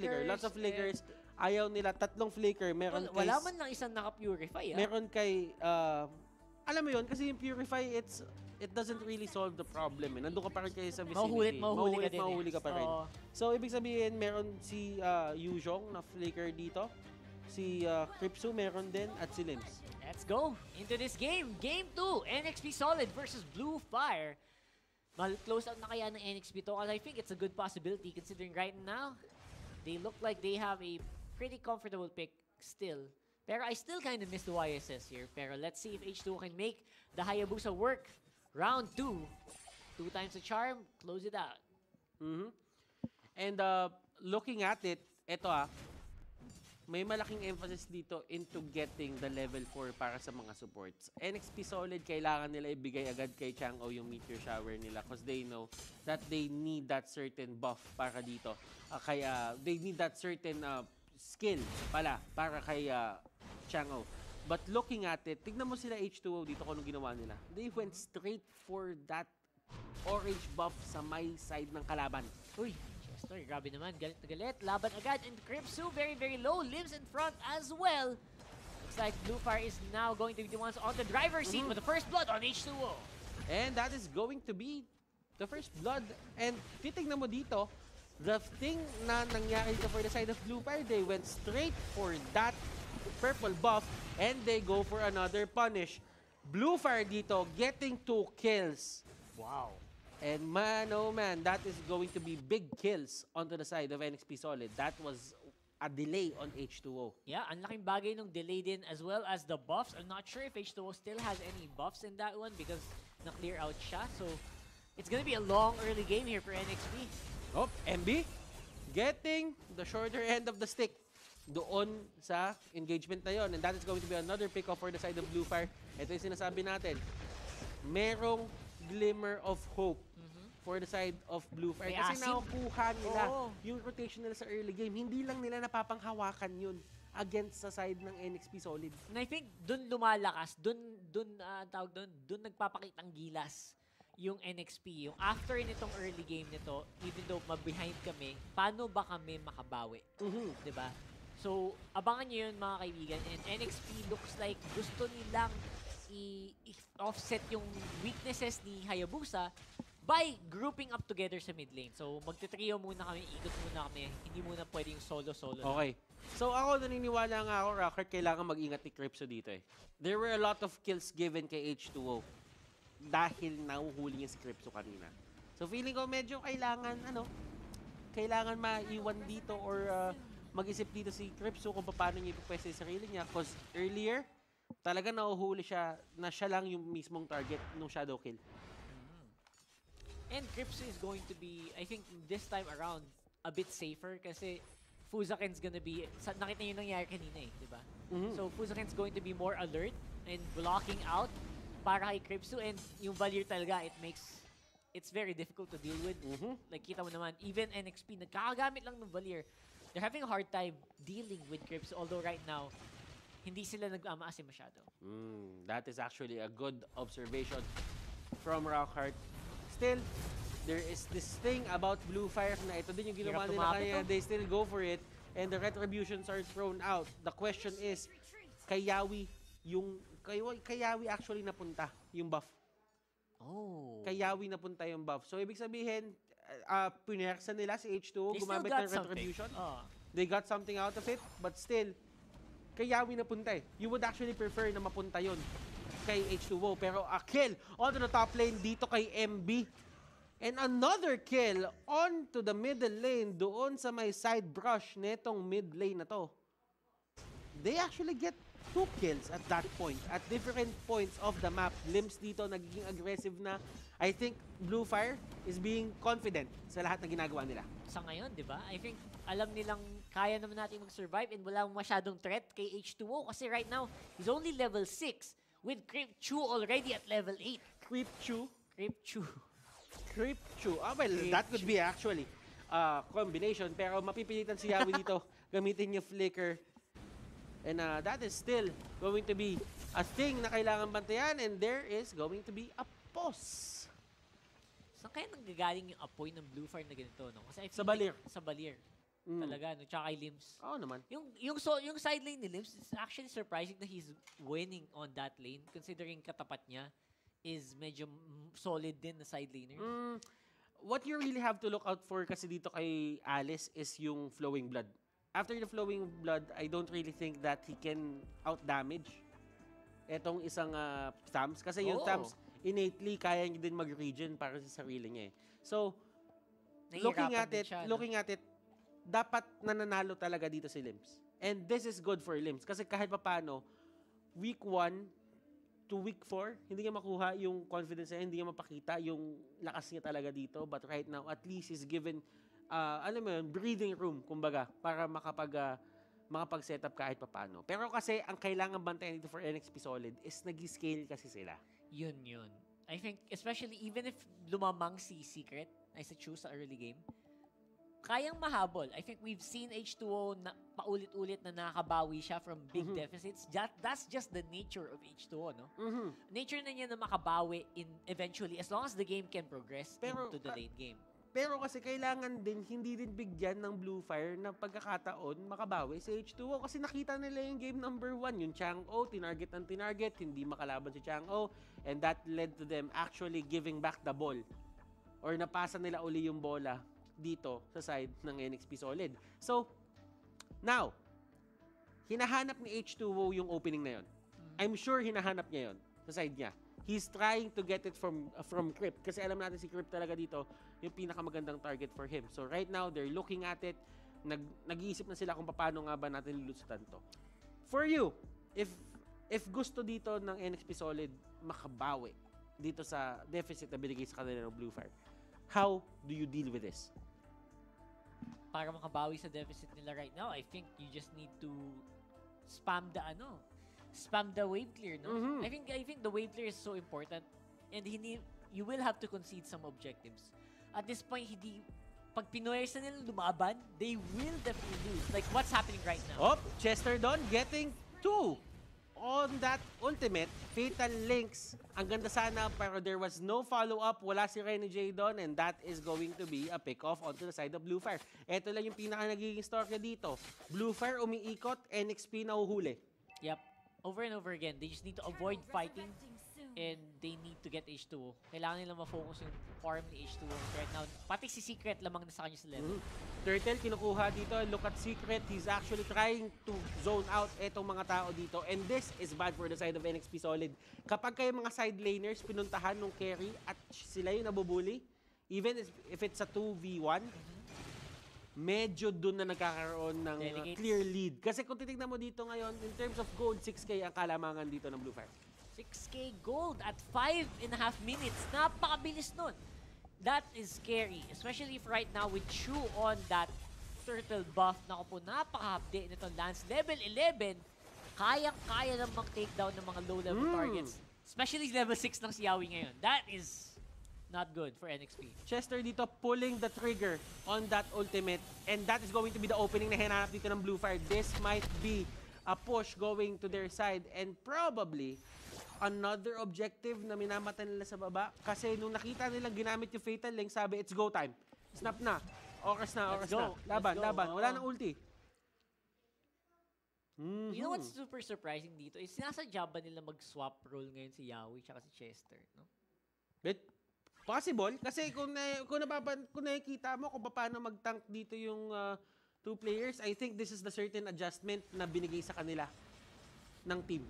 flicker. Lots of flickers. Ayaw nila. Tatlong flicker. Meron Wala, kay... wala man lang isang naka-purify, ah. Meron kay... ah, alam mo yun, kasi yung Purify, it's it doesn't really solve the problem. Eh. Nandun ka pa rin kayo sa vicinity. Mahuhulit, mahuhuli ka din eh. ka pa rin. Oo. So, ibig sabihin, meron si uh, Yuzhong na flicker dito. Si uh, Kripsu meron din at si Lims. Let's go into this game. Game 2, NXP Solid versus Blue Fire. Mal close out na kaya ng NXP to? And I think it's a good possibility considering right now, they look like they have a pretty comfortable pick still. Pero I still kind of miss the YSS here. Pero let's see if H2 can make the Hayabusa work. Round 2. Two times the charm, close it out. Mhm. And uh, looking at it, eto ah, may malaking emphasis dito into getting the level 4 para sa mga supports. NXP Solid, kailangan nila ibigay agad kay Chang'o yung Meteor Shower nila because they know that they need that certain buff para dito. Ah, kaya they need that certain uh, skill pala para kay uh, Chang'o. But looking at it, tignan mo sila H2O dito kung anong ginawa nila. They went straight for that orange buff sa may side ng kalaban. Uy, Chester, grabe naman. Galit na galit. Laban agad. And Kripsu, very, very low. Lives in front as well. Looks like Blue Fire is now going to be the ones on the driver's seat with the first blood on H2O. And that is going to be the first blood. And titignan mo dito, the thing na nangyari dito for the side of Blue Fire, they went straight for that purple buff and they go for another punish. Blue Fire dito getting two kills. Wow. And man, oh man, that is going to be big kills onto the side of NXP Solid. That was a delay on H2O. Yeah, ang laking bagay nung delay din as well as the buffs. I'm not sure if H2O still has any buffs in that one because na-clear out siya. So, it's gonna be a long early game here for NXP. Oh, MB getting the shorter end of the stick doon sa engagement na yon. And that is going to be another pick-off for the side of Blue Fire. Ito yung sinasabi natin. Merong glimmer of hope for the side of Blue Fire. May Kasi asim. nakukuha nila Oo. yung rotation nila sa early game. Hindi lang nila napapanghawakan yun against sa side ng NXP Solid. And I think dun lumalakas, dun, dun, ah, tawag dun, dun nagpapakitang gilas yung NXP. Yung after nitong early game nito, even though ma-behind kami, paano ba kami makabawi? Mhm. 'Di ba? So, abangan nyo yun mga kaibigan. And NXP looks like gusto nilang i- i-offset yung weaknesses ni Hayabusa by grouping up together sa mid lane. So, magte-trio muna kami, ikot muna kami. Hindi muna pwedeng solo-solo. Okay. So ako naniniwala nga ako, Rocker, kailangan mag-ingat ni Cripso dito eh. There were a lot of kills given kay H2O dahil nahuhuli niya si Cripso kanina. So feeling ko medyo kailangan, ano, kailangan maiwan dito or uh, mag-isip dito si Cripso kung paano niya ipapwesta yung sarili niya. Because earlier, talaga nahuhuli siya na siya lang yung mismong target ng shadow kill. And Cripso is going to be, I think this time around, a bit safer kasi Fuzaken's gonna be, sa, nakita niyo nangyari kanina eh, di ba? Mhm. So Fuzaken's going to be more alert and blocking out para kay Cripso and yung Valier talaga, it makes, it's very difficult to deal with. Mhm. Like kita mo naman, even NXP, nagkakagamit lang ng Valier. They're having a hard time dealing with Cripso although right now, hindi sila nag-amaasim masyado. Mm, that is actually a good observation from Rockhart. Still, there is this thing about Blue Fire na ito din yung ginawa nila oh. they still go for it and the retributions are thrown out. The question is, kay Yawi yung kay, kay Yawi actually napunta yung buff. Oh. Kay Yawi napunta yung buff. So ibig sabihin, uh, pinersa nila si H2O, They still gumamit got ng retribution. Oh. They got something out of it, but still, kay Yawi napunta eh. You would actually prefer na mapunta yon kay H2O. Pero a kill onto the top lane dito kay MB. And another kill onto the middle lane doon sa may side brush netong mid lane na to. They actually get two kills at that point. At different points of the map. Limbs dito nagiging aggressive na. I think Blue Fire is being confident sa lahat na ginagawa nila. sa ngayon, di ba? I think alam nilang kaya naman natin mag-survive and wala masyadong threat kay H2O kasi right now, he's only level 6 with Creep Chu already at level 8. Creep Chew Creep Chu. Creep Chew. Ah, well, Creep that could be actually uh, combination. Pero mapipilitan si Yawi dito gamitin yung flicker. And uh, that is still going to be a thing na kailangan bantayan. And there is going to be a pause. Saan kaya nanggagaling yung apoy ng Blue Fire na ganito? No? Kasi I Sa Balir. like- Sa Balir. Mm. talaga, no? Tsaka kay Limbs. Oo naman. Yung yung so yung side lane ni Limbs is actually surprising na he's winning on that lane considering katapat niya is medyo solid din na side laner. Mm, what you really have to look out for kasi dito kay Alice is yung flowing blood. After the flowing blood, I don't really think that he can out-damage etong isang uh, Thams. Kasi yung Oo. Thams, innately, kaya niya din mag-regen para sa sarili niya eh. So, Nahihirapan looking at din it, siya, no? looking at it, dapat nananalo talaga dito si Limbs. And this is good for Limbs kasi kahit papano, week 1 to week 4, hindi niya makuha yung confidence niya, hindi niya mapakita yung lakas niya talaga dito. But right now, at least is given, uh, alam mo yun, breathing room, kumbaga, para makapag, uh, makapag-set up kahit papano. Pero kasi, ang kailangan bantayan dito for NXP Solid is nag-scale kasi sila. Yun yun. I think, especially even if lumamang si Secret, ay sa choose sa early game, kayang mahabol. I think we've seen H2O na paulit-ulit na nakakabawi siya from big Mhm. deficits. That, that's just the nature of H2O, no? Mhm. Nature na niya na makabawi in eventually as long as the game can progress Pero, into the late game. Pero kasi kailangan din, hindi din bigyan ng Blue Fire na pagkakataon makabawi si H2O. Kasi nakita nila yung game number 1, yung Chang'o, tinarget ng tinarget, hindi makalaban si Chang'o. And that led to them actually giving back the ball. Or napasa nila uli yung bola dito sa side ng NXP Solid. So, now, hinahanap ni H2O yung opening na yon. I'm sure hinahanap niya yon sa side niya. He's trying to get it from uh, from Crypt kasi alam natin si Crypt talaga dito yung pinakamagandang target for him. So right now they're looking at it. Nag nag-iisip na sila kung paano nga ba natin lulusutan to. For you, if if gusto dito ng NXP Solid makabawi dito sa deficit na binigay sa kanila ng Blue Fire, how do you deal with this? Para makabawi sa deficit nila right now, I think you just need to spam the ano, spam the wave clear, no? Mhm. I think I think the wave clear is so important and hindi you will have to concede some objectives. At this point, hindi pag pinoyers na nila lumaban, they will definitely lose. Like what's happening right now. Oh, Chester Don getting two on that ultimate. Fatal Links. Ang ganda sana pero there was no follow-up. Wala si Rene J. Don and that is going to be a pick-off onto the side of Blue Fire. Ito lang yung pinaka nagiging story dito. Blue Fire umiikot, NXP nahuhuli. Yep. Over and over again, they just need to avoid fighting and they need to get H2O. Kailangan nila ma-focus yung farm ni H2O right now. Pati si Secret lamang na sa kanya sa level. Mhm. Turtle kinukuha dito. Look at Secret. He's actually trying to zone out etong mga tao dito. And this is bad for the side of NXP Solid. Kapag kayo mga side laners pinuntahan nung carry at sila yung nabubuli, even if, it's a 2v1, medyo dun na nagkakaroon ng Delegates. clear lead. Kasi kung titignan mo dito ngayon, in terms of gold, 6k ang kalamangan dito ng Blue Fire. 6k gold at 5 and a half minutes. Napakabilis nun. That is scary. Especially if right now with Chu on that turtle buff. Naku po, napaka-update nito Lance. Level 11, kayang-kaya namang takedown ng mga low-level Mm. targets. Especially level 6 ng si Yawi ngayon. That is not good for NXP. Chester dito pulling the trigger on that ultimate and that is going to be the opening na hinanap dito ng Blue Fire. This might be a push going to their side and probably another objective na minamata nila sa baba kasi nung nakita nilang ginamit yung Fatal Link sabi it's go time. Snap na. Oras na, oras Let's go. na. Laban, Let's go. laban. Wala nang ulti. Mhm. You know what's super surprising dito is sinasadya ba nila mag-swap role ngayon si Yawi tsaka si Chester, no? But possible kasi kung na, kung napapan kung nakikita mo kung paano mag-tank dito yung uh, two players, I think this is the certain adjustment na binigay sa kanila ng team.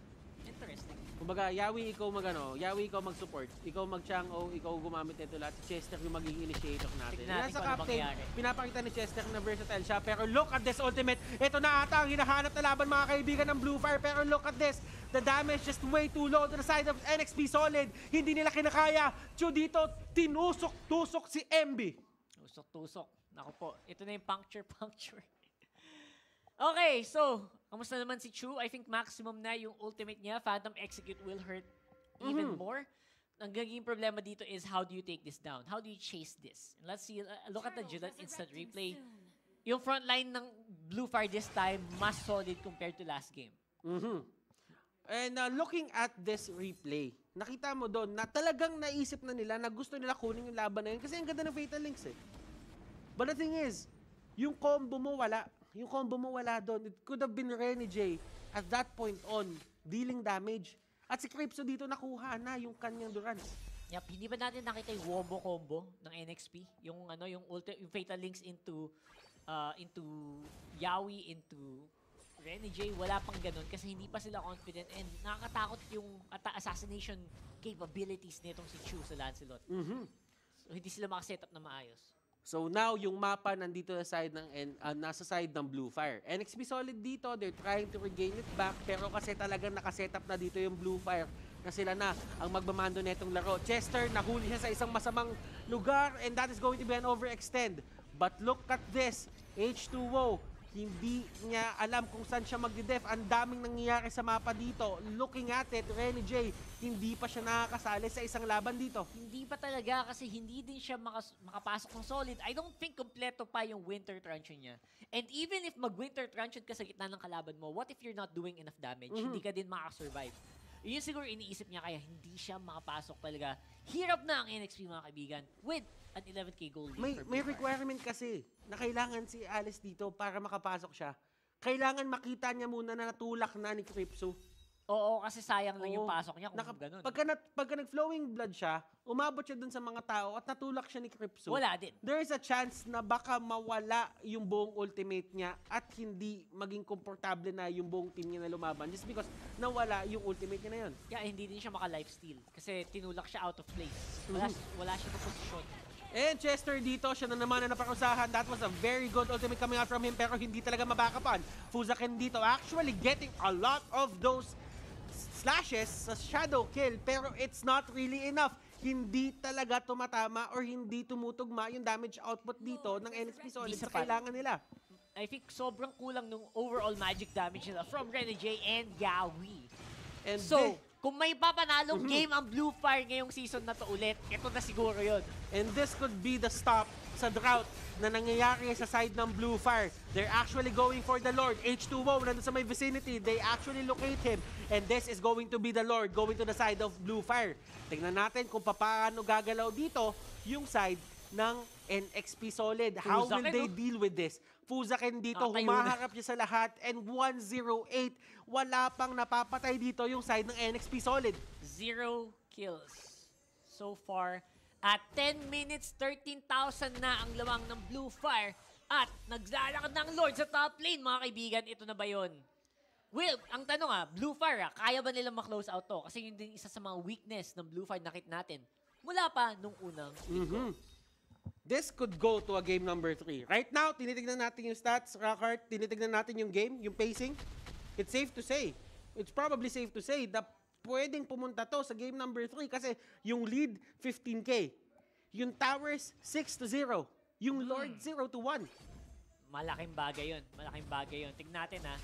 Interesting. Kumbaga, Yawi ikaw magano, Yawi ikaw mag-support, ikaw mag-Chang'o, ikaw gumamit nito lahat. Si Chester yung magiging initiator natin. Tignan natin Nasa kung ano captain, mangyayari. pinapakita ni Chester na versatile siya. Pero look at this ultimate. Ito na ata ang hinahanap na laban mga kaibigan ng Blue Fire. Pero look at this. The damage just way too low to the side of NXP Solid. Hindi nila kinakaya. Chu dito, tinusok-tusok si MB. Tusok-tusok. Naku po, ito na yung puncture-puncture. Okay, so, kamusta naman si Chu? I think maximum na yung ultimate niya. Phantom Execute will hurt even Mhm. more. Ang gaging problema dito is how do you take this down? How do you chase this? And let's see, uh, look at the Juliet instant replay. Yung front line ng Blue Fire this time, mas solid compared to last game. Mhm. And uh, looking at this replay, nakita mo doon na talagang naisip na nila na gusto nila kunin yung laban na yun kasi ang ganda ng Fatal Links eh. But the thing is, yung combo mo wala. Yung combo mo wala doon. It could have been Renny J at that point on, dealing damage. At si Cripso dito nakuha na yung kanyang Durance. Yep, hindi ba natin nakita yung wombo combo ng NXP? Yung ano, yung ulti, yung fatal links into uh, into Yawi into Renny J, wala pang ganun kasi hindi pa sila confident and nakakatakot yung assassination capabilities nitong si Chu sa Lancelot. Mhm. So hindi sila makasetup na maayos. So now, yung mapa nandito sa side ng ah, nasa side ng Blue Fire. NXP solid dito, they're trying to regain it back pero kasi talagang nakasetup na dito yung Blue Fire na sila na ang magmamando netong laro. Chester, nahuli siya sa isang masamang lugar and that is going to be an overextend. But look at this, H2O, hindi niya alam kung saan siya magde-def. Ang daming nangyayari sa mapa dito. Looking at it, Renny J, hindi pa siya nakakasali sa isang laban dito. Hindi pa talaga kasi hindi din siya makas- makapasok ng solid. I don't think kompleto pa yung winter truncheon niya. And even if mag-winter truncheon ka sa gitna ng kalaban mo, what if you're not doing enough damage? Mhm. Hindi ka din makasurvive. Yun siguro iniisip niya kaya hindi siya makapasok talaga. Hirap na ang NXP mga kaibigan with an 11k gold lead May, may requirement kasi na kailangan si Alice dito para makapasok siya. Kailangan makita niya muna na natulak na ni Cripso. Oo, kasi sayang lang yung Oo. pasok niya kung Naka, ganun. pagka, nat, pagka nag-flowing blood siya, umabot siya dun sa mga tao at natulak siya ni Cripso. Wala din. There is a chance na baka mawala yung buong ultimate niya at hindi maging komportable na yung buong team niya na lumaban just because nawala yung ultimate niya na yun. Kaya hindi din siya maka-lifesteal kasi tinulak siya out of place. Wala, Mhm. wala siya na posisyon. And Chester dito, siya na naman na napakusahan. That was a very good ultimate coming out from him pero hindi talaga mabakapan. Fuzakin dito actually getting a lot of those slashes sa shadow kill pero it's not really enough. Hindi talaga tumatama or hindi tumutugma yung damage output dito ng NXP Solid sa kailangan nila. I think sobrang kulang nung overall magic damage nila from Rene J and Yawi. And So, kung may papanalong Mhm. game ang Blue Fire ngayong season na to ulit, ito na siguro yun. And this could be the stop sa drought na nangyayari sa side ng Blue Fire. They're actually going for the Lord. H2O, nandun sa may vicinity. They actually locate him. And this is going to be the Lord going to the side of Blue Fire. Tingnan natin kung paano gagalaw dito yung side ng NXP Solid. How will they no? deal with this? Fuzakin dito, humaharap siya sa lahat. And 108, wala pang napapatay dito yung side ng NXP Solid. Zero kills so far. At 10 minutes, 13,000 na ang lamang ng Blue Fire. At naglalakad ng Lord sa top lane, mga kaibigan. Ito na ba yun? Will, ang tanong ah, Blue Fire ah, kaya ba nilang ma-close out to? Kasi yun din isa sa mga weakness ng Blue Fire nakit natin. Mula pa nung unang Mhm. This could go to a game number 3. Right now, tinitignan natin yung stats, Rockhart, tinitignan natin yung game, yung pacing. It's safe to say, it's probably safe to say na pwedeng pumunta to sa game number 3 kasi yung lead 15k. Yung towers 6 to 0. Yung Lord 0 to 1. Malaking bagay yun. Malaking bagay yun. Tignan natin ha.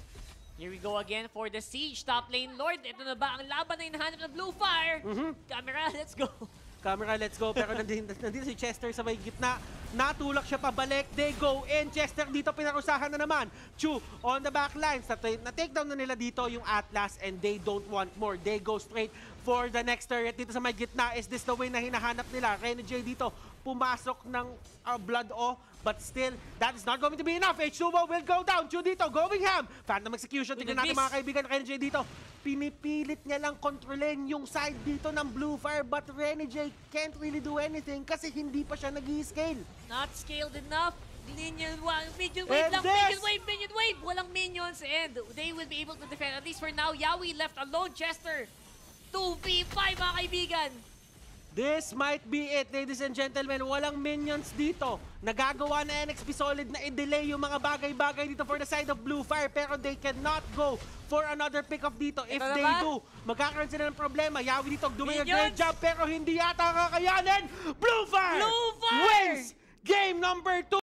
Here we go again for the Siege top lane. Lord, ito na ba ang laban na hinahanap ng Blue Fire? Mhm. Camera, let's go. Camera, let's go. Pero nandito, nandito si Chester sa may gitna. Natulak siya pabalik. They go in. Chester dito pinarusahan na naman. Chu on the back lines. Na-take down na nila dito yung Atlas and they don't want more. They go straight for the next turret dito sa may gitna. Is this the way na hinahanap nila? Rene J dito pumasok ng uh, Blood O. But still, that is not going to be enough. H2O will go down. Chu dito, going ham. Phantom execution. Tingnan natin mga kaibigan. Rene J dito. Pinipilit niya lang kontrolin yung side dito ng Blue Fire. But Rene J can't really do anything kasi hindi pa siya nag scale Not scaled enough. Minion, wa- minion wave And lang, this- minion wave, minion wave. Walang minions and they will be able to defend. At least for now, Yawi left alone. Chester, 2v5 mga kaibigan. This might be it, ladies and gentlemen. Walang minions dito. Nagagawa na NXP Solid na i-delay yung mga bagay-bagay dito for the side of Blue Fire. Pero they cannot go for another pick-up dito. If Ito they ba? do, magkakaroon sila ng problema. Yawi dito doing a great job pero hindi yata kakayanin. Blue Fire, Blue Fire! wins game number 2.